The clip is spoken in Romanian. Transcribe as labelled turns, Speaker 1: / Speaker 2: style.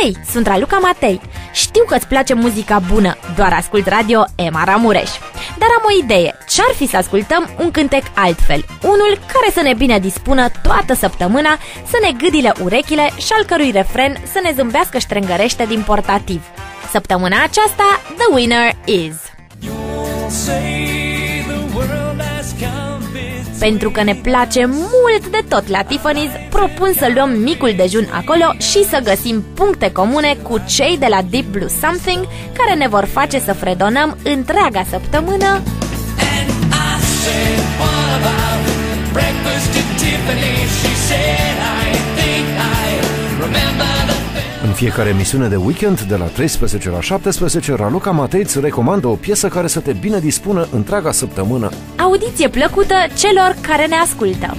Speaker 1: Hei, sunt Raluca Matei. Știu că îți place muzica bună, doar ascult radio Ema Ramureș. Dar am o idee, ce-ar fi să ascultăm un cântec altfel? Unul care să ne bine dispună toată săptămâna, să ne gâdile urechile și al cărui refren să ne zâmbească ștrengărește din portativ. Săptămâna aceasta, the winner is... Pentru că ne place mult de tot la Tiffany's, propun să luăm micul dejun acolo și să găsim puncte comune cu cei de la Deep Blue Something care ne vor face să fredonăm întreaga săptămână
Speaker 2: În fiecare emisiune de weekend, de la 13 la 17, Raluca Matei îți recomandă o piesă care să te bine dispună întreaga săptămână.
Speaker 1: Audiție plăcută celor care ne ascultă!